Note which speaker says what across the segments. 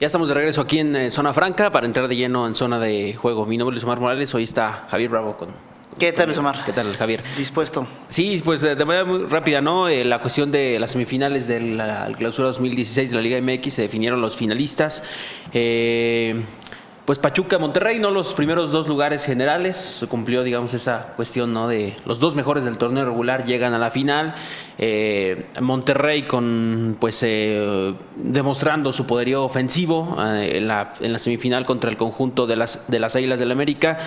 Speaker 1: Ya estamos de regreso aquí en eh, Zona Franca para entrar de lleno en zona de juego. Mi nombre es Omar Morales, hoy está Javier Bravo con...
Speaker 2: ¿Qué tal, Luis Omar?
Speaker 1: ¿Qué tal, Javier?
Speaker 2: Dispuesto.
Speaker 1: Sí, pues de manera muy rápida, ¿no? Eh, la cuestión de las semifinales de la clausura 2016 de la Liga MX se definieron los finalistas. Eh, pues Pachuca, Monterrey, no los primeros dos lugares generales, se cumplió, digamos, esa cuestión, ¿no? De los dos mejores del torneo regular llegan a la final. Eh, Monterrey con, pues, eh, demostrando su poderío ofensivo eh, en, la, en, la, semifinal contra el conjunto de las, de las Águilas del América.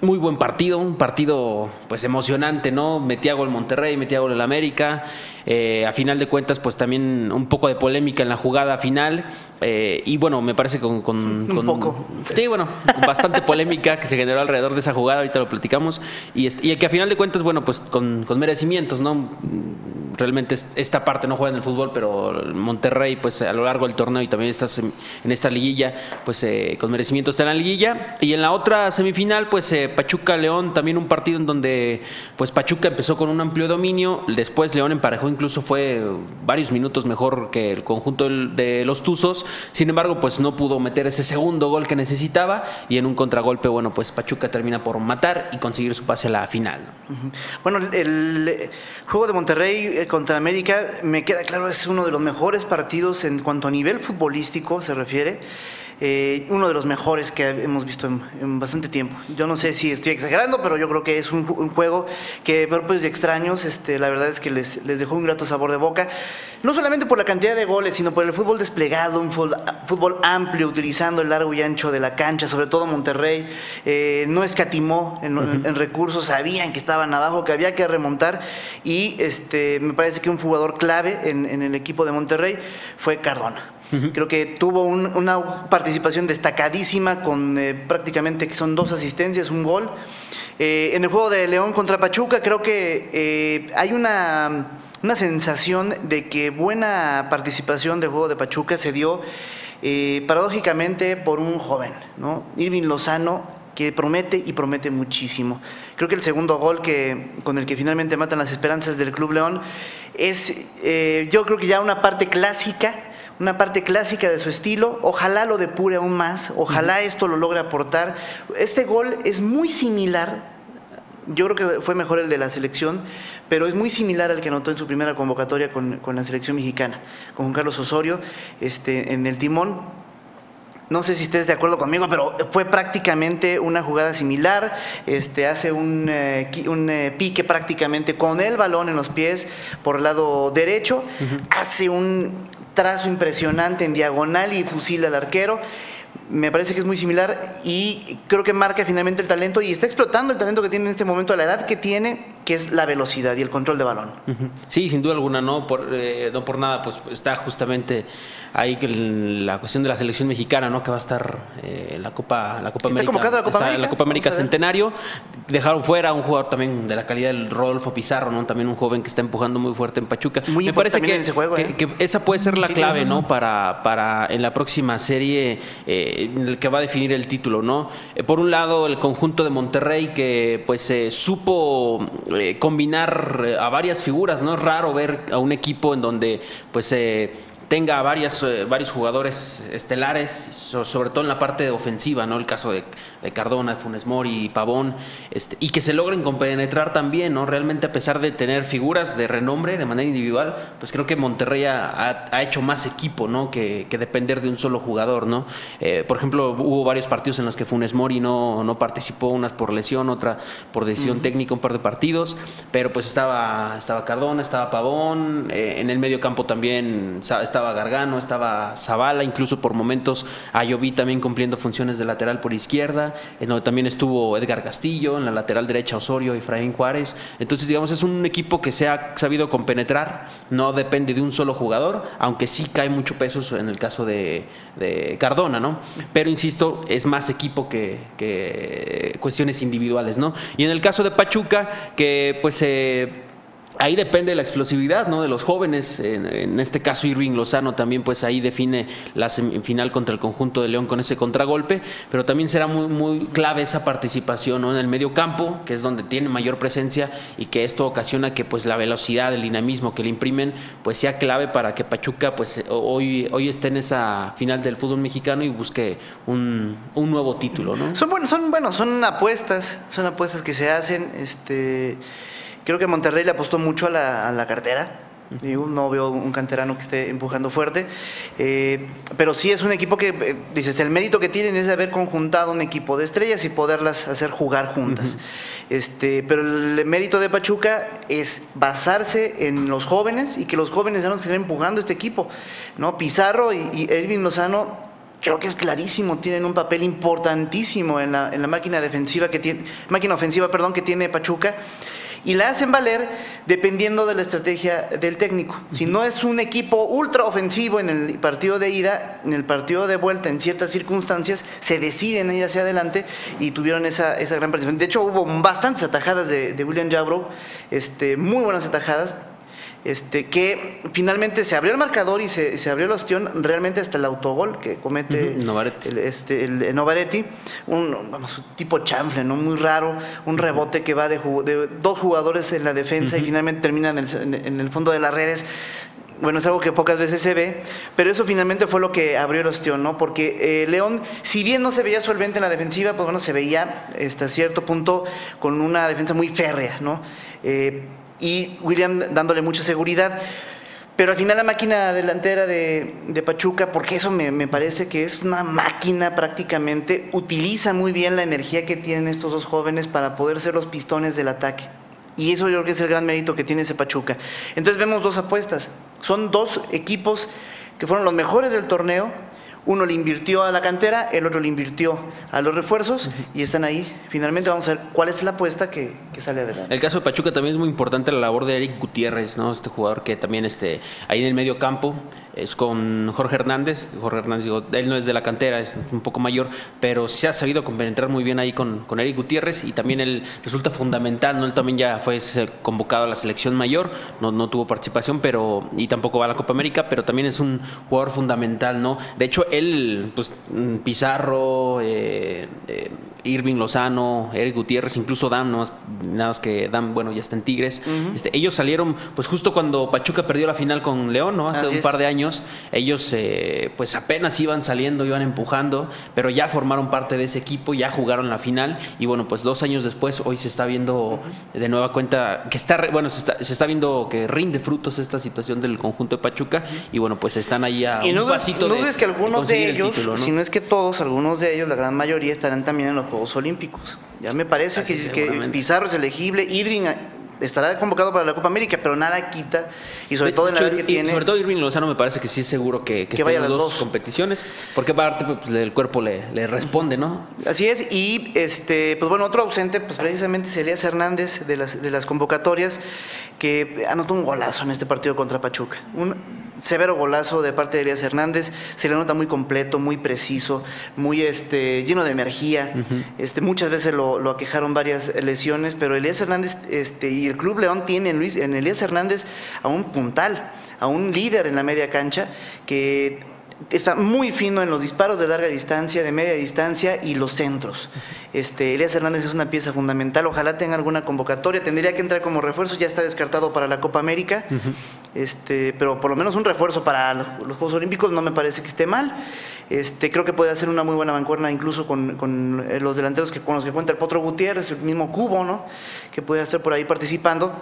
Speaker 1: muy buen partido, un partido, pues, emocionante, ¿no? Metía gol Monterrey, metía gol el América. A final de cuentas, pues, también un poco de polémica en la jugada final. y bueno, me parece con, con,
Speaker 2: un poco
Speaker 1: Sí, bueno, bastante polémica que se generó alrededor de esa jugada, ahorita lo platicamos. Y, y que a final de cuentas, bueno, pues con, con merecimientos, ¿no? realmente esta parte no juega en el fútbol, pero Monterrey, pues a lo largo del torneo y también estás en, esta liguilla, pues eh, con merecimiento está en la liguilla. Y en la otra semifinal, pues eh, Pachuca-León, también un partido en donde pues Pachuca empezó con un amplio dominio, después León emparejó, incluso fue varios minutos mejor que el conjunto de los Tuzos, sin embargo, pues no pudo meter ese segundo gol que necesitaba y en un contragolpe, bueno, pues Pachuca termina por matar y conseguir su pase a la final.
Speaker 2: Bueno, el juego de Monterrey eh, contra América, me queda claro, es uno de los mejores partidos en cuanto a nivel futbolístico se refiere. Eh, uno de los mejores que hemos visto en, bastante tiempo. Yo no sé si estoy exagerando, pero yo creo que es un, juego que, propios y extraños, este, la verdad es que les, les, dejó un grato sabor de boca. No solamente por la cantidad de goles, sino por el fútbol desplegado, un fútbol, amplio, utilizando el largo y ancho de la cancha, sobre todo Monterrey. Eh, no escatimó en, recursos, sabían que estaban abajo, que había que remontar. Y este, me parece que un jugador clave en, en el equipo de Monterrey fue Cardona. Creo que tuvo una participación destacadísima con eh, prácticamente que son dos asistencias, un gol. Eh, en el juego de León contra Pachuca creo que eh, hay una, una, sensación de que buena participación del juego de Pachuca se dio paradójicamente por un joven. Irving Lozano, que promete y promete muchísimo. Creo que el segundo gol que, con el que finalmente matan las esperanzas del Club León es, yo creo que ya una parte clásica una parte clásica de su estilo, ojalá lo depure aún más, ojalá esto lo logre aportar. Este gol es muy similar, yo creo que fue mejor el de la selección, pero es muy similar al que anotó en su primera convocatoria con, la selección mexicana, con Juan Carlos Osorio este, en el timón no sé si estés de acuerdo conmigo, pero fue prácticamente una jugada similar. Este, hace un, eh, un eh, pique prácticamente con el balón en los pies por el lado derecho. Hace un trazo impresionante en diagonal y fusila al arquero. Me parece que es muy similar y creo que marca finalmente el talento y está explotando el talento que tiene en este momento a la edad que tiene, que es la velocidad y el control de balón.
Speaker 1: Sí, sin duda alguna, no por, eh, no por nada, pues está justamente ahí que la cuestión de la selección mexicana, ¿no? Que va a estar eh, la Copa, la Copa
Speaker 2: América. La Copa América,
Speaker 1: la Copa América Centenario. Dejaron fuera a un jugador también de la calidad del Rodolfo Pizarro, ¿no? También un joven que está empujando muy fuerte en Pachuca.
Speaker 2: Muy Me parece que,
Speaker 1: ¿eh? que, esa puede ser la clave, ¿no? Para, para en la próxima serie en el que va a definir el título, ¿no? por un lado, el conjunto de Monterrey que pues supo eh, combinar eh, a varias figuras, ¿no? Es raro ver a un equipo en donde pues tenga varias, eh, varios jugadores estelares, sobre todo en la parte ofensiva, ¿no? El caso de, Cardona, de Funes Mori y Pavón, este, y que se logren compenetrar también, ¿no? Realmente a pesar de tener figuras de renombre de manera individual, pues creo que Monterrey ha, hecho más equipo, ¿no? Que, depender de un solo jugador, ¿no? Eh, por ejemplo, hubo varios partidos en los que Funes Mori no, no participó, unas por lesión, otra por decisión técnica, un par de partidos, pero pues estaba, estaba Cardona, estaba Pavón, eh, en el medio campo también estaba estaba Gargano, estaba Zavala, incluso por momentos Ayoví también cumpliendo funciones de lateral por izquierda, en donde también estuvo Edgar Castillo, en la lateral derecha Osorio, Efraín Juárez. Entonces, digamos, es un equipo que se ha sabido compenetrar, no depende de un solo jugador, aunque sí cae mucho peso en el caso de, Cardona, ¿no? Pero insisto, es más equipo que, cuestiones individuales, ¿no? Y en el caso de Pachuca, que pues... Eh, ahí depende la explosividad ¿no? de los jóvenes. En, este caso, Irving Lozano también, pues ahí define la semifinal contra el conjunto de León con ese contragolpe. Pero también será muy, muy clave esa participación en el medio campo, que es donde tiene mayor presencia y que esto ocasiona que pues la velocidad, el dinamismo que le imprimen, pues sea clave para que Pachuca pues hoy, hoy esté en esa final del fútbol mexicano y busque un, un nuevo título. ¿no?
Speaker 2: Son buenos, son bueno, son apuestas, son apuestas que se hacen. Este Creo que Monterrey le apostó mucho a la, cartera. no veo un canterano que esté empujando fuerte. Eh, pero sí es un equipo que, eh, dices, el mérito que tienen es de haber conjuntado un equipo de estrellas y poderlas hacer jugar juntas. este, pero el mérito de Pachuca es basarse en los jóvenes y que los jóvenes sean los que estén empujando este equipo. ¿no? Pizarro y, y Elvin Lozano creo que es clarísimo, tienen un papel importantísimo en la, en la máquina defensiva que tiene, máquina ofensiva, perdón, que tiene Pachuca y la hacen valer dependiendo de la estrategia del técnico. Si no es un equipo ultra ofensivo en el partido de ida, en el partido de vuelta, en ciertas circunstancias, se deciden a ir hacia adelante y tuvieron esa, esa gran participación. De hecho, hubo bastantes atajadas de, de William Jabrow, este, muy buenas atajadas, este, que finalmente se abrió el marcador y se, abrió el ostión realmente hasta el autogol que comete el, este, el, Novaretti, un vamos, tipo chanfle, ¿no? muy raro, un rebote que va de, dos jugadores en la defensa y finalmente termina en el, en el fondo de las redes bueno, es algo que pocas veces se ve, pero eso finalmente fue lo que abrió el ostión, ¿no? Porque eh, León, si bien no se veía solvente en la defensiva, pues bueno, se veía hasta cierto punto con una defensa muy férrea, ¿no? Eh, y William dándole mucha seguridad. Pero al final la máquina delantera de, Pachuca, porque eso me, parece que es una máquina prácticamente, utiliza muy bien la energía que tienen estos dos jóvenes para poder ser los pistones del ataque. Y eso yo creo que es el gran mérito que tiene ese Pachuca. Entonces vemos dos apuestas. Son dos equipos que fueron los mejores del torneo, uno le invirtió a la cantera, el otro le invirtió a los refuerzos y están ahí. Finalmente vamos a ver cuál es la apuesta que, sale adelante.
Speaker 1: El caso de Pachuca también es muy importante la labor de Eric Gutiérrez, ¿no? Este jugador que también este, ahí en el medio campo es con Jorge Hernández. Jorge Hernández, digo, él no es de la cantera, es un poco mayor, pero se ha sabido compenetrar muy bien ahí con, con Eric Gutiérrez y también él resulta fundamental, ¿no? Él también ya fue convocado a la selección mayor, no, no tuvo participación, pero y tampoco va a la Copa América, pero también es un jugador fundamental, ¿no? De hecho, él, pues Pizarro, eh, eh, Irving Lozano, Eric Gutiérrez, incluso Dan, nada más que Dan, bueno, ya está en Tigres. este, ellos salieron, pues justo cuando Pachuca perdió la final con León, ¿no? Hace un par de años, ellos eh, pues apenas iban saliendo, iban empujando, pero ya formaron parte de ese equipo, ya jugaron la final. Y bueno, pues dos años después, hoy se está viendo de nueva cuenta que está, bueno, se está, se está, viendo que rinde frutos esta situación del conjunto de Pachuca. Y bueno, pues están ahí a
Speaker 2: y
Speaker 1: un pasito
Speaker 2: no que algunos de, ellos, si no es que todos, algunos de ellos, la gran mayoría estarán también en los Juegos Olímpicos. Ya me parece que, que, Pizarro es elegible, Irving estará convocado para la Copa América, pero nada quita, y sobre todo en la edad que tiene.
Speaker 1: Sobre todo Irving Lozano me parece que sí es seguro que, que, en las dos, competiciones, porque aparte pues, el cuerpo le, le, responde, ¿no?
Speaker 2: Así es, y este, pues bueno, otro ausente, pues precisamente es Elías Hernández de las, de las convocatorias, que anotó un golazo en este partido contra Pachuca. Un, severo golazo de parte de Elías Hernández, se le nota muy completo, muy preciso, muy este, lleno de energía. este, muchas veces lo, aquejaron varias lesiones, pero Elías Hernández este, y el Club León tiene en, Luis, en Elías Hernández a un puntal, a un líder en la media cancha que está muy fino en los disparos de larga distancia, de media distancia y los centros. Este, Elías Hernández es una pieza fundamental, ojalá tenga alguna convocatoria, tendría que entrar como refuerzo, ya está descartado para la Copa América, este, pero por lo menos un refuerzo para los Juegos Olímpicos no me parece que esté mal. Este, creo que puede hacer una muy buena mancuerna incluso con, eh, los delanteros que, con los que cuenta el Potro Gutiérrez, el mismo Cubo, ¿no? que puede estar por ahí participando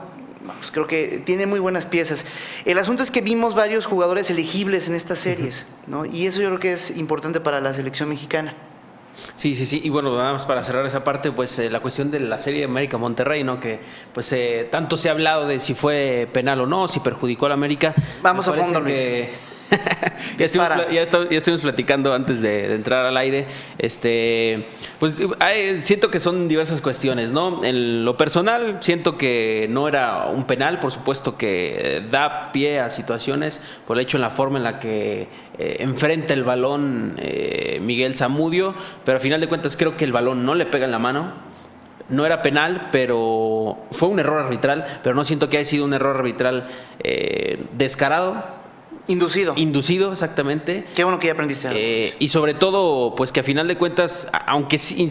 Speaker 2: creo que tiene muy buenas piezas. El asunto es que vimos varios jugadores elegibles en estas series, ¿no? Y eso yo creo que es importante para la selección mexicana.
Speaker 1: Sí, sí, sí. Y bueno, nada más para cerrar esa parte, pues eh, la cuestión de la serie de América Monterrey, ¿no? Que pues eh, tanto se ha hablado de si fue penal o no, si perjudicó a la América.
Speaker 2: Vamos a fondo, Luis.
Speaker 1: ya, estuvimos, platicando antes de, entrar al aire. Este, pues siento que son diversas cuestiones, ¿no? En lo personal, siento que no era un penal, por supuesto que da pie a situaciones por el hecho en la forma en la que eh, enfrenta el balón eh, Miguel Zamudio, pero al final de cuentas creo que el balón no le pega en la mano no era penal, pero fue un error arbitral, pero no siento que haya sido un error arbitral eh, descarado.
Speaker 2: Inducido.
Speaker 1: Inducido, exactamente.
Speaker 2: Qué bueno que ya aprendiste algo.
Speaker 1: Eh, y sobre todo, pues que a final de cuentas, aunque sí,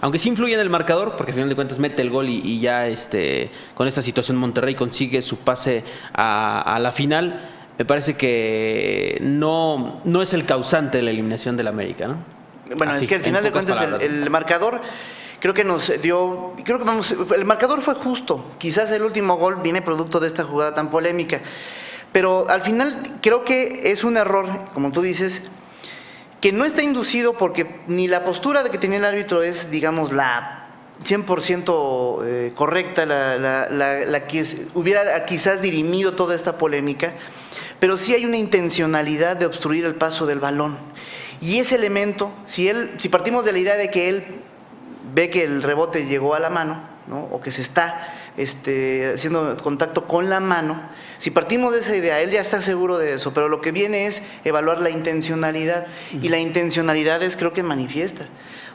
Speaker 1: aunque sí influye en el marcador, porque a final de cuentas mete el gol y, y ya este, con esta situación Monterrey consigue su pase a, a la final, me parece que no, no es el causante de la eliminación del América, ¿no?
Speaker 2: Bueno,
Speaker 1: Así,
Speaker 2: es que al final de cuentas el, el marcador creo que nos dio, creo que vamos, el marcador fue justo. Quizás el último gol viene producto de esta jugada tan polémica, pero al final creo que es un error, como tú dices, que no está inducido porque ni la postura de que tenía el árbitro es, digamos, la 100% eh, correcta, la, la- que hubiera quizás dirimido toda esta polémica, pero sí hay una intencionalidad de obstruir el paso del balón. Y ese elemento, si, él, si partimos de la idea de que él ve que el rebote llegó a la mano, ¿no? o que se está este, haciendo contacto con la mano, si partimos de esa idea, él ya está seguro de eso, pero lo que viene es evaluar la intencionalidad, y la intencionalidad es creo que manifiesta,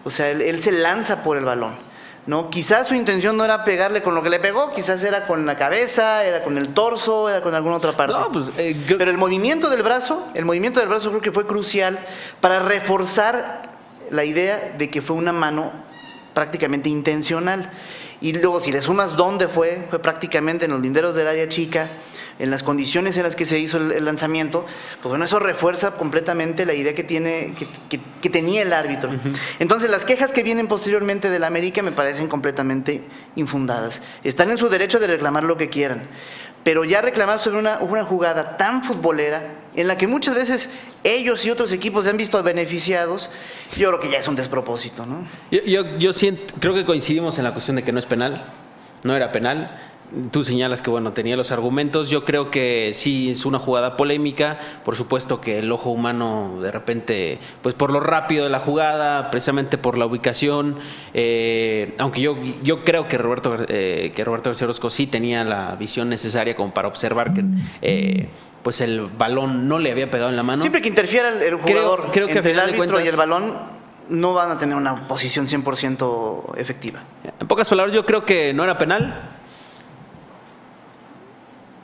Speaker 2: o sea, él, él se lanza por el balón. ¿no? Quizás su intención no era pegarle con lo que le pegó, quizás era con la cabeza, era con el torso, era con alguna otra parte.
Speaker 1: No, pues, eh,
Speaker 2: Pero el movimiento del brazo, el movimiento del brazo creo que fue crucial para reforzar la idea de que fue una mano prácticamente intencional. Y luego si le sumas dónde fue, fue prácticamente en los linderos del área chica, en las condiciones en las que se hizo el, lanzamiento, pues bueno, eso refuerza completamente la idea que, tiene, que, que- que tenía el árbitro. Entonces las quejas que vienen posteriormente del América me parecen completamente infundadas. Están en su derecho de reclamar lo que quieran. Pero ya reclamar sobre una, una jugada tan futbolera, en la que muchas veces ellos y otros equipos se han visto beneficiados, yo creo que ya es un despropósito, ¿no?
Speaker 1: Yo, siento, creo que coincidimos en la cuestión de que no es penal, no era penal. Tú señalas que bueno, tenía los argumentos. Yo creo que sí es una jugada polémica. Por supuesto que el ojo humano de repente, pues por lo rápido de la jugada, precisamente por la ubicación. eh, aunque yo, yo creo que Roberto, eh, que Roberto García Orozco sí tenía la visión necesaria como para observar que eh, pues el balón no le había pegado en la mano.
Speaker 2: Siempre que interfiera el, jugador
Speaker 1: creo que
Speaker 2: entre el árbitro y el balón, no van a tener una posición 100% efectiva.
Speaker 1: En pocas palabras, yo creo que no era penal.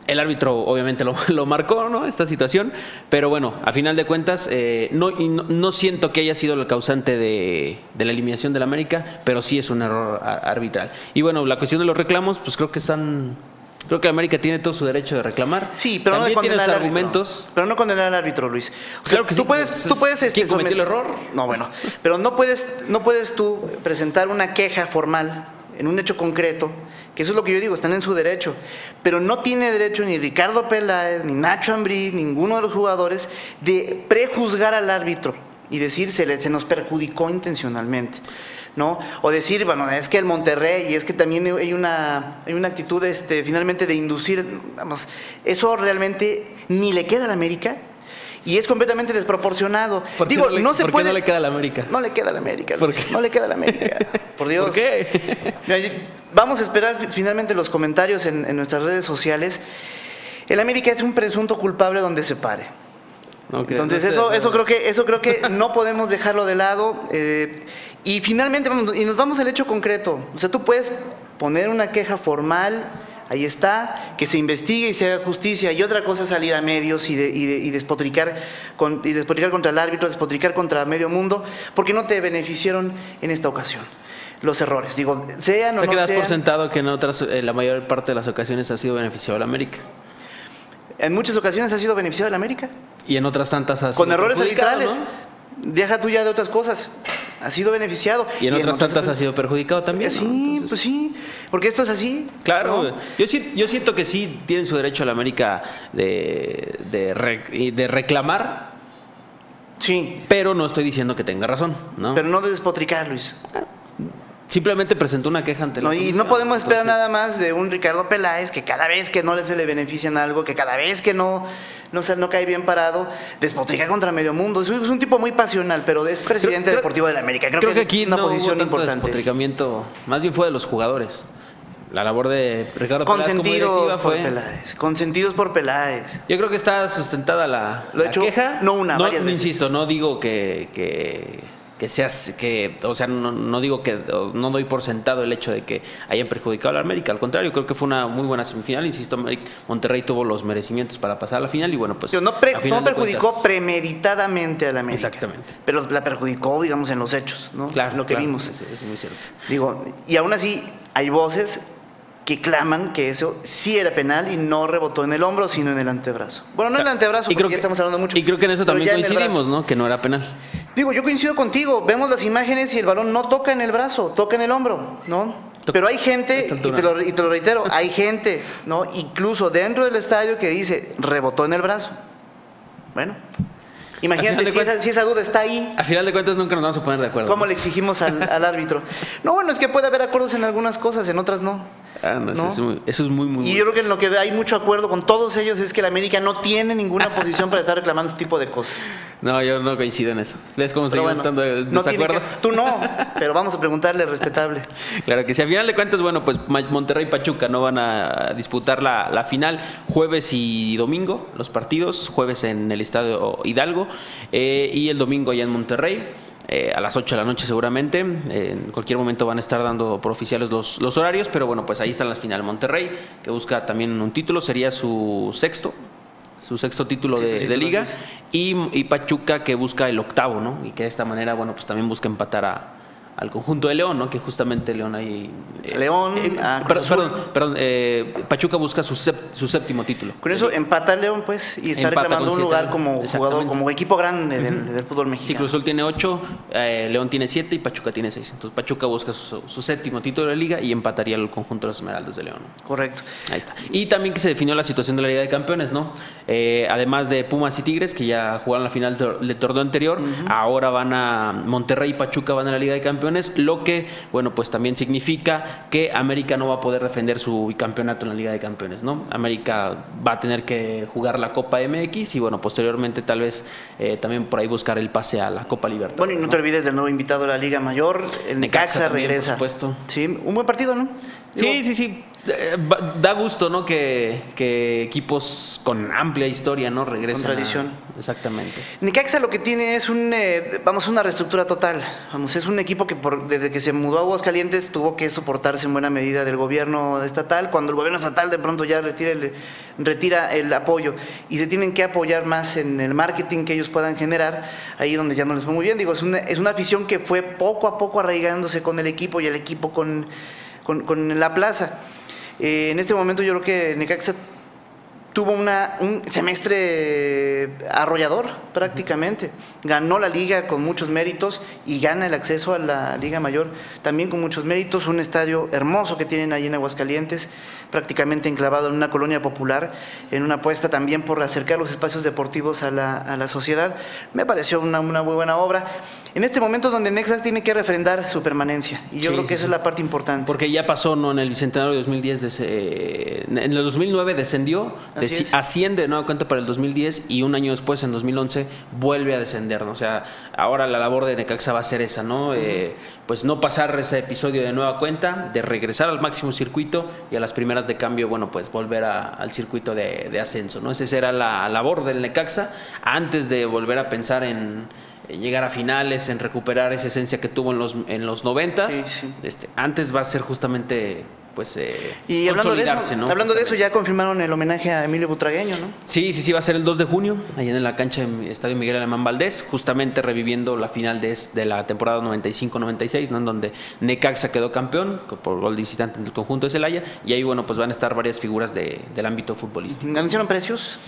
Speaker 1: El árbitro obviamente lo, lo marcó, ¿no? Esta situación. Pero bueno, a final de cuentas, eh, no, no, no siento que haya sido el causante de, de la eliminación del América, pero sí es un error arbitral. Y bueno, la cuestión de los reclamos, pues creo que están. Creo que América tiene todo su derecho de reclamar.
Speaker 2: Sí, pero
Speaker 1: También
Speaker 2: no
Speaker 1: tiene
Speaker 2: condenar
Speaker 1: los
Speaker 2: al árbitro.
Speaker 1: argumentos.
Speaker 2: Pero no condenar al árbitro, Luis. O sea,
Speaker 1: Claro que
Speaker 2: tú
Speaker 1: sí,
Speaker 2: puedes,
Speaker 1: pues,
Speaker 2: tú
Speaker 1: es-
Speaker 2: puedes este,
Speaker 1: ¿quién cometió el error?
Speaker 2: No, bueno, pero no puedes, no puedes tú presentar una queja formal en un hecho concreto, que eso es lo que yo digo, están en su derecho, pero no tiene derecho ni Ricardo Peláez, ni Nacho Ambriz, ninguno de los jugadores de prejuzgar al árbitro y decir se, le- se nos perjudicó intencionalmente. ¿No? O decir, bueno, es que el Monterrey y es que también hay una, hay una actitud este, finalmente de inducir, vamos, eso realmente ni le queda al América y es completamente desproporcionado.
Speaker 1: ¿Por qué
Speaker 2: Digo,
Speaker 1: no le-
Speaker 2: no se
Speaker 1: por qué
Speaker 2: puede...
Speaker 1: no le queda al América?
Speaker 2: No le queda al América,
Speaker 1: ¿Por qué?
Speaker 2: no le queda al América, por Dios.
Speaker 1: ¿Por qué?
Speaker 2: Vamos a esperar fi- finalmente los comentarios en, en nuestras redes sociales. El América es un presunto culpable donde se pare. Entonces
Speaker 1: no
Speaker 2: eso,
Speaker 1: sé,
Speaker 2: eso
Speaker 1: no.
Speaker 2: creo que eso creo que no podemos dejarlo de lado eh, y finalmente vamos, y nos vamos al hecho concreto. O sea, tú puedes poner una queja formal, ahí está, que se investigue y se haga justicia y otra cosa es salir a medios y, de- y de- y despotricar con- y despotricar contra el árbitro, despotricar contra medio mundo, porque no te beneficiaron en esta ocasión los errores. Digo, sean
Speaker 1: O
Speaker 2: o
Speaker 1: sea,
Speaker 2: no
Speaker 1: que das por
Speaker 2: sean,
Speaker 1: sentado que en otras, eh, la mayor parte de las ocasiones ha sido beneficiado el América.
Speaker 2: En muchas ocasiones ha sido beneficiado el América.
Speaker 1: Y en otras tantas ha
Speaker 2: Con
Speaker 1: sido
Speaker 2: errores
Speaker 1: perjudicado,
Speaker 2: arbitrales.
Speaker 1: ¿no?
Speaker 2: Deja tú ya de otras cosas. Ha sido beneficiado.
Speaker 1: Y en otras tantas ha sido perjudicado también. ¿no?
Speaker 2: Sí,
Speaker 1: Entonces,
Speaker 2: pues sí. Porque esto es así.
Speaker 1: Claro,
Speaker 2: ¿no?
Speaker 1: yo, yo siento que sí tienen su derecho a la América de, de, de reclamar,
Speaker 2: Sí.
Speaker 1: pero no estoy diciendo que tenga razón, ¿no?
Speaker 2: Pero no de despotricar, Luis.
Speaker 1: Simplemente presentó una queja ante la
Speaker 2: No, y no podemos esperar
Speaker 1: entonces-
Speaker 2: nada más de un Ricardo Peláez que cada vez que no le se le benefician algo, que cada vez que no, no, se, no cae bien parado, despotrica contra medio mundo. Es un, tipo muy pasional, pero es presidente
Speaker 1: creo-
Speaker 2: deportivo de la América. Creo,
Speaker 1: Creo que aquí
Speaker 2: una
Speaker 1: no
Speaker 2: posición
Speaker 1: hubo tanto
Speaker 2: importante.
Speaker 1: despotricamiento, más bien fue de los jugadores. La labor de Ricardo Peláez
Speaker 2: Consentidos
Speaker 1: directiva
Speaker 2: por
Speaker 1: fue...
Speaker 2: Peláez. Consentidos por Peláez.
Speaker 1: Yo creo que está sustentada la,
Speaker 2: Lo
Speaker 1: la
Speaker 2: hecho
Speaker 1: queja.
Speaker 2: no una, varias veces.
Speaker 1: Insisto, no digo que, que, que seas que o sea no, digo que no doy por sentado el hecho de que hayan perjudicado a la América. Al contrario creo que fue una muy buena semifinal. Insisto Monterrey tuvo los merecimientos para pasar a la final y bueno pues
Speaker 2: no, no perjudicó premeditadamente a la América.
Speaker 1: Exactamente.
Speaker 2: Pero la perjudicó digamos en los hechos no
Speaker 1: claro
Speaker 2: lo que vimos.
Speaker 1: Eso es muy cierto.
Speaker 2: Digo y aún así hay voces que claman que eso sí era penal y no rebotó en el hombro, sino en el antebrazo. Bueno, no en el antebrazo,
Speaker 1: y
Speaker 2: porque ya estamos hablando mucho.
Speaker 1: Y creo que en eso también coincidimos, ¿no? Que no era penal.
Speaker 2: Digo, yo coincido contigo. Vemos las imágenes y el balón no toca en el brazo, toca en el hombro, ¿no? Pero hay gente, y te, lo, y te lo reitero, hay gente, ¿no? Incluso dentro del estadio que dice, rebotó en el brazo. Bueno, Imagínate si esa, si esa, duda está ahí.
Speaker 1: A final de cuentas nunca nos vamos a poner de acuerdo.
Speaker 2: ¿Cómo le exigimos al, al, árbitro? No, bueno, es que puede haber acuerdos en algunas cosas, en otras no.
Speaker 1: Ah, no, Eso, es muy, muy,
Speaker 2: Y yo creo que en lo que hay mucho acuerdo con todos ellos es que la América no tiene ninguna posición para estar reclamando este tipo de cosas.
Speaker 1: No, yo no coincido en eso. ¿Ves cómo seguimos estando de desacuerdo?
Speaker 2: tú no, pero vamos a preguntarle respetable.
Speaker 1: Claro que si a final de cuentas, bueno, pues Monterrey y Pachuca no van a disputar la, la final jueves y domingo, los partidos, jueves en el Estadio Hidalgo eh, y el domingo allá en Monterrey. Eh, a las 8 de la noche seguramente. en cualquier momento van a estar dando por oficiales los, los horarios, pero bueno, pues ahí están las finales. Monterrey, que busca también un título, sería su sexto, su sexto título de, de, liga, y, y, Pachuca que busca el octavo, ¿no? Y que de esta manera, bueno, pues también busca empatar a, al conjunto de León, ¿no? Que justamente León ahí...
Speaker 2: Eh, León...
Speaker 1: Eh, perdón, perdón, eh, Pachuca busca su, su, séptimo título.
Speaker 2: Con eso empata León, pues, y está reclamando un lugar como jugador, como equipo grande del, fútbol mexicano.
Speaker 1: Sí, Cruz Azul tiene ocho, León tiene siete y Pachuca tiene seis. Entonces Pachuca busca su, séptimo título de la liga y empataría el conjunto de los Esmeraldas de León.
Speaker 2: Correcto.
Speaker 1: Ahí está. Y también que se definió la situación de la Liga de Campeones, ¿no? además de Pumas y Tigres, que ya jugaron la final del torneo anterior, ahora van a Monterrey y Pachuca van a la Liga de Campeones lo que, bueno, pues también significa que América no va a poder defender su campeonato en la Liga de Campeones, ¿no? América va a tener que jugar la Copa MX y, bueno, posteriormente tal vez eh, también por ahí buscar el pase a la Copa Libertad.
Speaker 2: Bueno, y no, te olvides del nuevo invitado a la Liga Mayor, el Necaxa, regresa.
Speaker 1: Por supuesto.
Speaker 2: Sí, un buen partido, ¿no?
Speaker 1: Sí, sí, sí. Eh, da gusto, ¿no? Que, equipos con amplia historia, ¿no? Regresen.
Speaker 2: Con tradición.
Speaker 1: exactamente.
Speaker 2: Nicaxa lo que tiene es un, eh, vamos, una reestructura total. Vamos, es un equipo que por, desde que se mudó a Aguascalientes tuvo que soportarse en buena medida del gobierno estatal. Cuando el gobierno estatal de pronto ya retira el, retira el apoyo y se tienen que apoyar más en el marketing que ellos puedan generar, ahí donde ya no les fue muy bien. Digo, es una, es una afición que fue poco a poco arraigándose con el equipo y el equipo con, con, con la plaza. Eh, en este momento yo creo que Necaxa tuvo una, un semestre arrollador prácticamente. Ganó la liga con muchos méritos y gana el acceso a la Liga Mayor también con muchos méritos. Un estadio hermoso que tienen ahí en Aguascalientes prácticamente enclavado en una colonia popular, en una apuesta también por acercar los espacios deportivos a la, a la sociedad. Me pareció una, una, muy buena obra. En este momento donde Nexas tiene que refrendar su permanencia, y yo creo que esa es la parte importante.
Speaker 1: Porque ya pasó, ¿no? En el Bicentenario de 2010, eh, en el 2009 descendió, asciende de nueva cuenta para el 2010 y un año después, en 2011, vuelve a descender, ¿no? O sea, ahora la labor de Necaxa va a ser esa, ¿no? Eh, pues no pasar ese episodio de nueva cuenta, de regresar al máximo circuito y a las primeras de cambio, bueno, pues volver al circuito de, ascenso, ¿no? Esa era la labor del Necaxa antes de volver a pensar en, llegar a finales, en recuperar esa esencia que tuvo en los, en los 90. Este, antes va a ser justamente pues eh,
Speaker 2: y hablando de eso, hablando de eso ya confirmaron el homenaje a Emilio Butragueño, ¿no?
Speaker 1: Sí, sí, sí, va a ser el 2 de junio, ahí en la cancha del Estadio Miguel Alemán Valdés, justamente reviviendo la final de, de la temporada 95-96, ¿no? En donde Necaxa quedó campeón por gol de visitante del conjunto de Celaya, y ahí, bueno, pues van a estar varias figuras de, del ámbito futbolístico.
Speaker 2: ¿Anunciaron precios?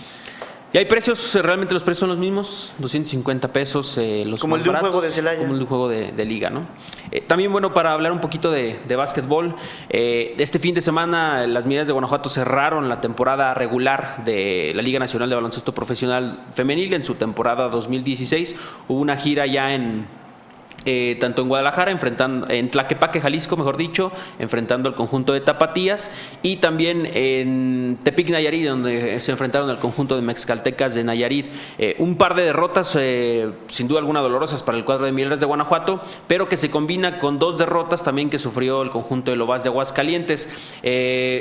Speaker 1: Y hay precios, eh, realmente los precios son los mismos, 250 pesos. Eh, los
Speaker 2: como el de un juego de Celaya.
Speaker 1: Como el de un juego de, liga, ¿no? Eh, también, bueno, para hablar un poquito de, de básquetbol, este fin de semana las Mineras de Guanajuato cerraron la temporada regular de la Liga Nacional de Baloncesto Profesional Femenil en su temporada 2016. Hubo una gira ya en eh, tanto en Guadalajara, enfrentando, en Tlaquepaque, Jalisco, mejor dicho, enfrentando al conjunto de Tapatías, y también en Tepic, Nayarit, donde se enfrentaron al conjunto de Mexcaltecas de Nayarit. Eh, un par de derrotas, eh, sin duda alguna dolorosas para el cuadro de Mieleras de Guanajuato, pero que se combina con dos derrotas también que sufrió el conjunto de Lobas de Aguascalientes.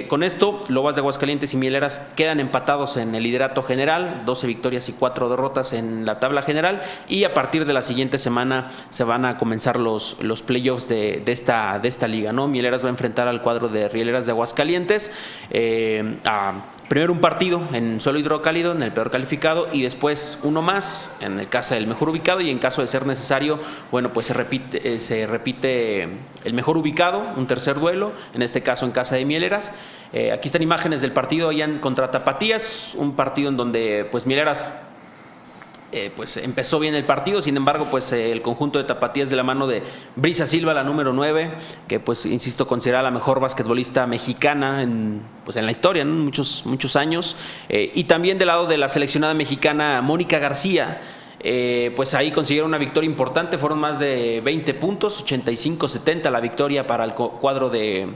Speaker 1: con esto, Lobas de Aguascalientes y Mieleras quedan empatados en el liderato general, 12 victorias y 4 derrotas en la tabla general, y a partir de la siguiente semana se van a comenzar los, los playoffs de, de esta, de esta liga, ¿no? Mieleras va a enfrentar al cuadro de Rieleras de Aguascalientes eh, a primero un partido en suelo hidrocálido, en el peor calificado, y después uno más en el caso del mejor ubicado, y en caso de ser necesario, bueno, pues se repite, eh, se repite el mejor ubicado, un tercer duelo, en este caso en casa de Mieleras. Eh, aquí están imágenes del partido allá en contra Tapatías, un partido en donde pues Mieleras eh, pues empezó bien el partido, sin embargo, pues eh, el conjunto de tapatías de la mano de Brisa Silva, la número 9, que pues insisto, considerada la mejor basquetbolista mexicana en, pues, en la historia, en muchos, muchos años, eh, y también del lado de la seleccionada mexicana Mónica García, pues ahí consiguieron una victoria importante, fueron más de 20 puntos, 85-70 la victoria para el cuadro de,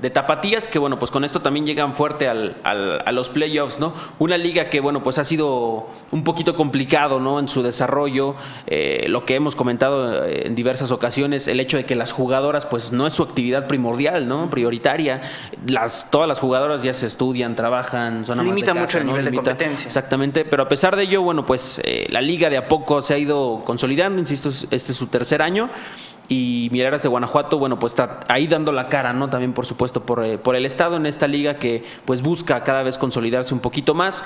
Speaker 1: de Tapatías, que bueno, pues con esto también llegan fuerte al, a los playoffs, ¿no? Una liga que bueno, pues ha sido un poquito complicado, ¿no? En su desarrollo, eh, lo que hemos comentado eh, en diversas ocasiones, el hecho de que las jugadoras, pues no es su actividad primordial, ¿no? Prioritaria. Las, todas las jugadoras ya se estudian, trabajan,
Speaker 2: son Limita mucho el nivel de competencia.
Speaker 1: Exactamente, pero a pesar de ello, bueno, pues eh, la liga de a poco se ha ido consolidando, insisto, este es su tercer año y Mireras de Guanajuato, bueno, pues está ahí dando la cara, ¿no? También, por supuesto, por, eh, por el Estado en esta liga que pues busca cada vez consolidarse un poquito más.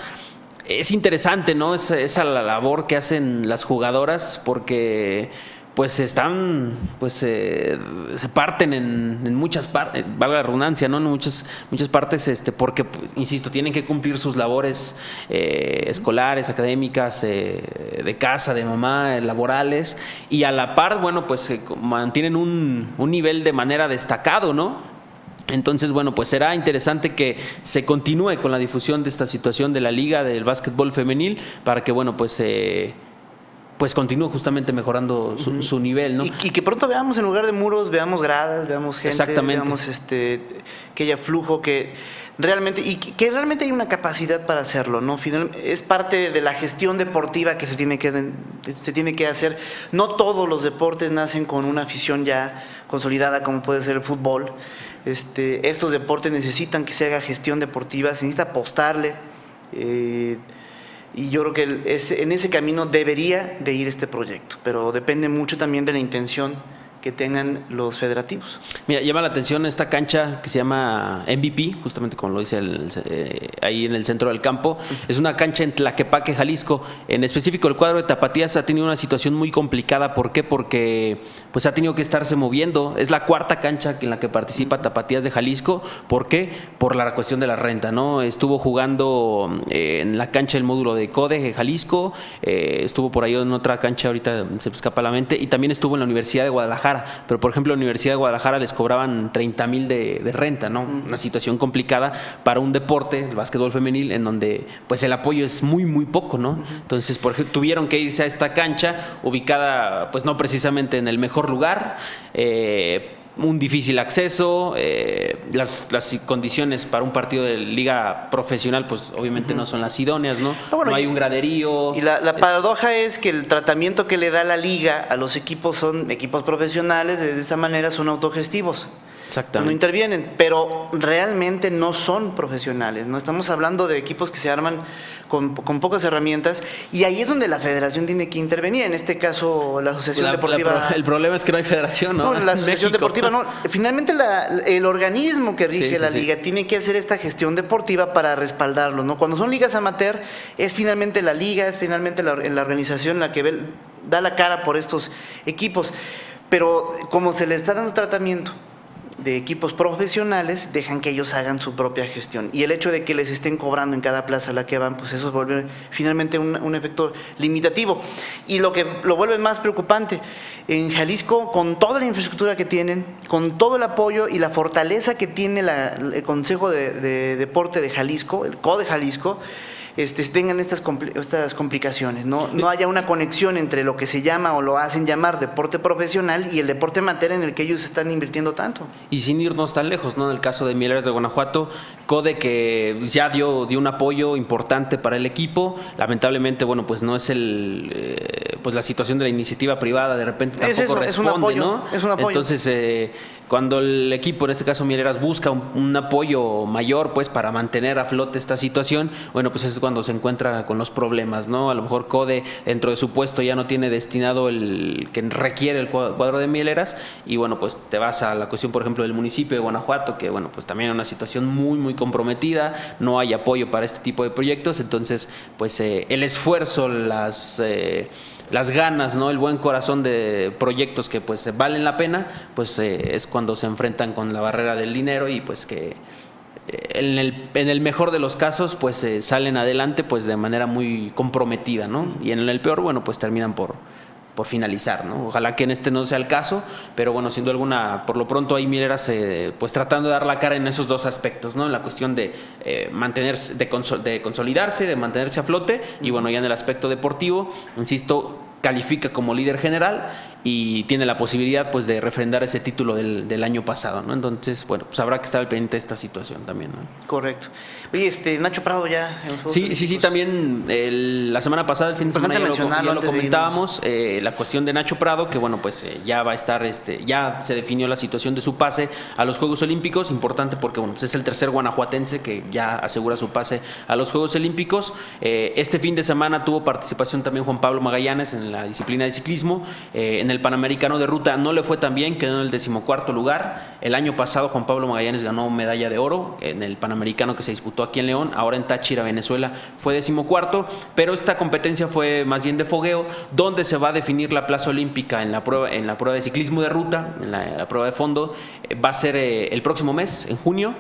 Speaker 1: Es interesante, ¿no? Esa, esa la labor que hacen las jugadoras porque pues están, pues eh, se parten en, muchas partes, valga la redundancia, ¿no? En muchas, muchas partes, este, porque, insisto, tienen que cumplir sus labores eh, escolares, académicas, eh, de casa, de mamá, laborales, y a la par, bueno, pues mantienen un, un nivel de manera destacado, ¿no? Entonces, bueno, pues será interesante que se continúe con la difusión de esta situación de la liga del básquetbol femenil para que, bueno, pues eh, pues continúa justamente mejorando su, nivel, ¿no?
Speaker 2: Y, que pronto veamos en lugar de muros, veamos gradas, veamos gente,
Speaker 1: Exactamente.
Speaker 2: veamos este, que haya flujo, que realmente, y que, realmente hay una capacidad para hacerlo, ¿no? es parte de la gestión deportiva que se tiene que, se tiene que hacer. No todos los deportes nacen con una afición ya consolidada como puede ser el fútbol. Este, estos deportes necesitan que se haga gestión deportiva, se necesita apostarle. Eh, y yo creo que en ese camino debería de ir este proyecto, pero depende mucho también de la intención que tengan los federativos.
Speaker 1: Mira, llama la atención esta cancha que se llama MVP, justamente como lo dice eh, ahí en el centro del campo. Es una cancha en Tlaquepaque, Jalisco. En específico, el cuadro de Tapatías ha tenido una situación muy complicada. ¿Por qué? Porque pues ha tenido que estarse moviendo. Es la cuarta cancha en la que participa Tapatías de Jalisco. ¿Por qué? Por la cuestión de la renta, ¿no? Estuvo jugando eh, en la cancha del módulo de CODE, Jalisco. Eh, estuvo por ahí en otra cancha, ahorita se me escapa la mente. Y también estuvo en la Universidad de Guadalajara pero por ejemplo, la Universidad de Guadalajara les cobraban 30 mil de, renta, ¿no? Una situación complicada para un deporte, el básquetbol femenil, en donde pues el apoyo es muy, muy poco, ¿no? Entonces, por ejemplo, tuvieron que irse a esta cancha, ubicada pues no precisamente en el mejor lugar, eh, un difícil acceso, eh, las, las, condiciones para un partido de liga profesional, pues obviamente no son las idóneas, ¿no? No hay un graderío.
Speaker 2: Y la, paradoja es que el tratamiento que le da la liga a los equipos son equipos profesionales, de esta manera son autogestivos.
Speaker 1: Exactamente.
Speaker 2: No intervienen, pero realmente no son profesionales. No estamos hablando de equipos que se arman con, pocas herramientas y ahí es donde la federación tiene que intervenir. En este caso, la Asociación Deportiva.
Speaker 1: el problema es que no hay federación, ¿no?
Speaker 2: la Asociación Deportiva no. Finalmente, el organismo que rige la liga tiene que hacer esta gestión deportiva para respaldarlo, ¿no? Cuando son ligas amateur, es finalmente la liga, es finalmente la, la organización la que da la cara por estos equipos. Pero como se le está dando tratamiento de equipos profesionales dejan que ellos hagan su propia gestión. Y el hecho de que les estén cobrando en cada plaza a la que van, pues eso vuelve finalmente un, efecto limitativo. Y lo que lo vuelve más preocupante, en Jalisco, con toda la infraestructura que tienen, con todo el apoyo y la fortaleza que tiene el Consejo de, de Deporte de Jalisco, el CODE Jalisco, este, tengan estas, estas complicaciones, ¿no? no haya una conexión entre lo que se llama o lo hacen llamar deporte profesional y el deporte amateur en el que ellos están invirtiendo tanto.
Speaker 1: Y sin irnos tan lejos, ¿no? En el caso de Mieleras de Guanajuato, CODE que ya dio, dio un apoyo importante para el equipo, lamentablemente, bueno, pues no es el, eh, pues la situación de la iniciativa privada, de repente tampoco responde,
Speaker 2: es un apoyo,
Speaker 1: ¿no?
Speaker 2: Es un apoyo.
Speaker 1: Entonces, eh, cuando el equipo, en este caso Mieleras, busca un, apoyo mayor, pues, para mantener a flote esta situación, bueno, pues es cuando se encuentra con los problemas, ¿no? A lo mejor Code dentro de su puesto ya no tiene destinado el que requiere el cuadro de mieleras y bueno, pues te vas a la cuestión, por ejemplo, del municipio de Guanajuato, que bueno, pues también es una situación muy, muy comprometida, no hay apoyo para este tipo de proyectos, entonces, pues eh, el esfuerzo, las... Eh, las ganas, ¿no? El buen corazón de proyectos que pues valen la pena, pues eh, es cuando se enfrentan con la barrera del dinero y pues que en el, en el, mejor de los casos, pues eh, salen adelante pues de manera muy comprometida, ¿no? Y en el peor, bueno, pues terminan por, por finalizar, ¿no? Ojalá que en este no sea el caso, pero bueno, siendo alguna, por lo pronto hay mileras eh, pues tratando de dar la cara en esos dos aspectos, ¿no? En la cuestión de eh, mantenerse, de, de consolidarse, de mantenerse a flote, y bueno, ya en el aspecto deportivo, insisto, califica como líder general y tiene la posibilidad pues de refrendar ese título del, del año pasado, ¿no? Entonces, bueno, pues habrá que estar al pendiente de esta situación también, ¿no?
Speaker 2: Correcto. Oye, este, Nacho Prado ya...
Speaker 1: Sí, sí, sí, también la semana pasada, el fin de semana, ya lo, comentábamos, eh, la cuestión de Nacho Prado, que bueno, pues eh, ya va a estar, este, ya se definió la situación de su pase a los Juegos Olímpicos, importante porque bueno, pues es el tercer guanajuatense que ya asegura su pase a los Juegos Olímpicos. Eh, este fin de semana tuvo participación también Juan Pablo Magallanes en la disciplina de ciclismo, en el Panamericano de Ruta no le fue tan bien, quedó en el decimocuarto lugar. El año pasado Juan Pablo Magallanes ganó medalla de oro en el Panamericano que se disputó aquí en León, ahora en Táchira, Venezuela, fue decimocuarto, pero esta competencia fue más bien de fogueo, donde se va a definir la plaza olímpica en la prueba, en la prueba de ciclismo de ruta, en la, prueba de fondo, eh, va a ser eh, el próximo mes, en junio,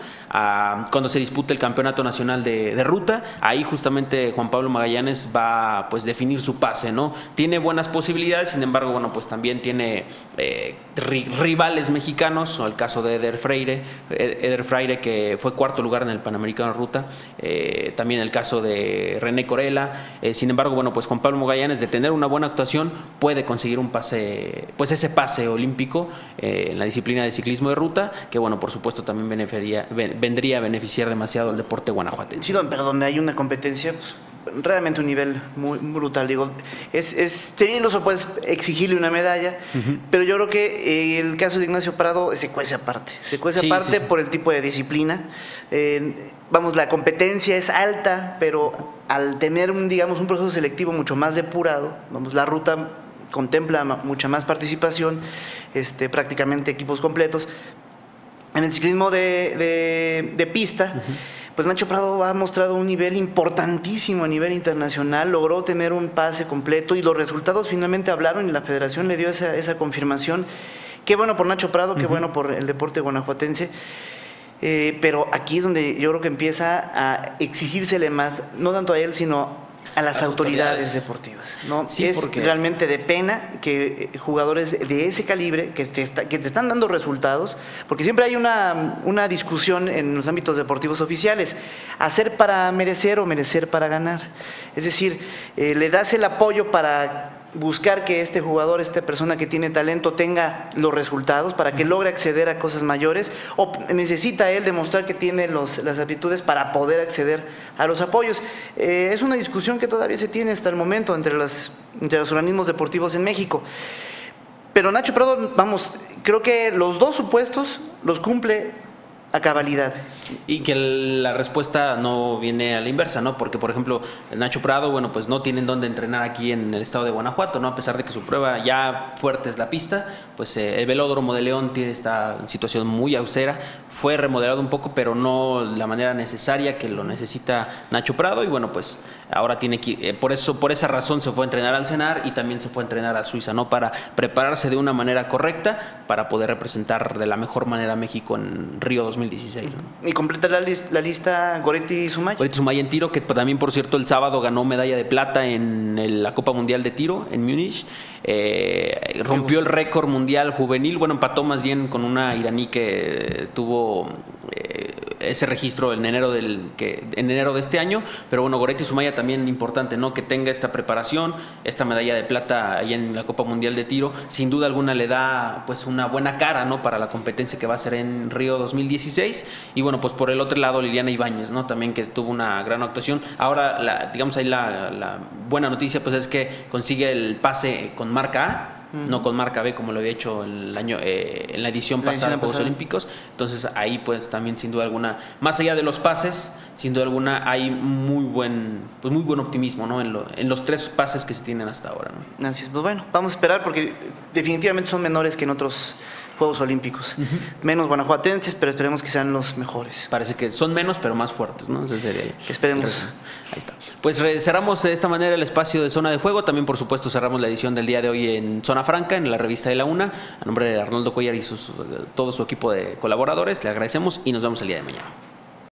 Speaker 1: cuando se dispute el Campeonato Nacional de, Ruta, ahí justamente Juan Pablo Magallanes va pues definir su pase, ¿no? Tiene buenas posibilidades, sin embargo, bueno, pues también tiene eh, rivales mexicanos, o el caso de Eder Freire, Eder Freire que fue cuarto lugar en el Panamericano de Ruta, eh, también el caso de René Corella. Eh, sin embargo, bueno, pues Juan Pablo Magallanes, de tener una buena actuación, puede conseguir un pase, pues ese pase olímpico en la disciplina de ciclismo de ruta, que bueno, por supuesto también vendría a beneficiar demasiado al deporte guanajuatense.
Speaker 2: Sí, pero donde hay una competencia, pues, realmente un nivel muy, brutal. Digo, es, es, sería iluso pues exigirle una medalla, pero yo creo que el caso de Ignacio Prado se cuece aparte. Se cuece aparte por el tipo de disciplina. vamos, la competencia es alta, pero al tener un, digamos, un proceso selectivo mucho más depurado, vamos, la ruta contempla mucha más participación, este, prácticamente equipos completos. En el ciclismo de, de, pista, pues Nacho Prado ha mostrado un nivel importantísimo a nivel internacional, logró tener un pase completo y los resultados finalmente hablaron y la federación le dio esa, esa confirmación. Qué bueno por Nacho Prado, qué bueno por el deporte guanajuatense. Eh, pero aquí es donde yo creo que empieza a exigírsele más, no tanto a él, sino a las, autoridades, deportivas. ¿no? es realmente de pena que eh, jugadores de ese calibre, que te, que te están dando resultados, porque siempre hay una, una, discusión en los ámbitos deportivos oficiales, hacer para merecer o merecer para ganar. Es decir, eh, le das el apoyo para buscar que este jugador, esta persona que tiene talento, tenga los resultados para que logre acceder a cosas mayores, o necesita él demostrar que tiene los, las aptitudes para poder acceder a los apoyos. Eh, es una discusión que todavía se tiene hasta el momento entre, los entre los organismos deportivos en México. Pero Nacho Prado, vamos, creo que los dos supuestos los cumple a cabalidad.
Speaker 1: Y que la respuesta no viene a la inversa, ¿no? Porque, por ejemplo, Nacho Prado, bueno, pues no tienen dónde entrenar aquí en el estado de Guanajuato, ¿no? A pesar de que su prueba ya fuerte es la pista, pues eh, el velódromo de León tiene esta situación muy austera. Fue remodelado un poco, pero no la manera necesaria que lo necesita Nacho Prado. Y bueno, pues ahora tiene que, eh, por eso, por esa razón se fue a entrenar al CENAR y también se fue a entrenar a Suiza, ¿no? Para prepararse de una manera correcta, para poder representar de la mejor manera a México en Río 2020
Speaker 2: Y completa la, la lista Goretti Sumay.
Speaker 1: Goretti Sumay en tiro, que también, por cierto, el sábado ganó medalla de plata en la Copa Mundial de Tiro en Múnich. Eh, rompió el récord mundial juvenil, bueno, empató más bien con una iraní que tuvo eh, ese registro en enero, del, que, en enero de este año, pero bueno, Goretti Sumaya también importante, ¿no? Que tenga esta preparación, esta medalla de plata ahí en la Copa Mundial de Tiro, sin duda alguna le da pues una buena cara, ¿no? Para la competencia que va a ser en Río 2016 y bueno, pues por el otro lado Liliana Ibáñez, ¿no? También que tuvo una gran actuación. Ahora, la, digamos ahí la, la buena noticia pues es que consigue el pase con marca A no con marca B como lo había hecho el año, eh, en la edición
Speaker 2: La
Speaker 1: pasada de Juegos. Olímpicos. Entonces ahí pues también sin duda alguna, más allá de los pases, sin duda alguna hay muy buen, pues muy buen optimismo ¿no? en, lo- en los tres pases que se tienen hasta ahora. ¿no?
Speaker 2: Así es, pues bueno, vamos a esperar porque definitivamente son menores que en otros Juegos Olímpicos. Menos guanajuatenses, pero esperemos que sean los mejores.
Speaker 1: Parece que son menos, pero más fuertes, ¿no? Ese sería el-
Speaker 2: Esperemos.
Speaker 1: el. Ahí está. Pues cerramos de esta manera el espacio de zona de juego. También, por supuesto, cerramos la edición del día de hoy en Zona Franca, en la revista de la UNA. A nombre de Arnoldo Cuellar y sus- todo su equipo de colaboradores, le agradecemos y nos vemos el día de mañana.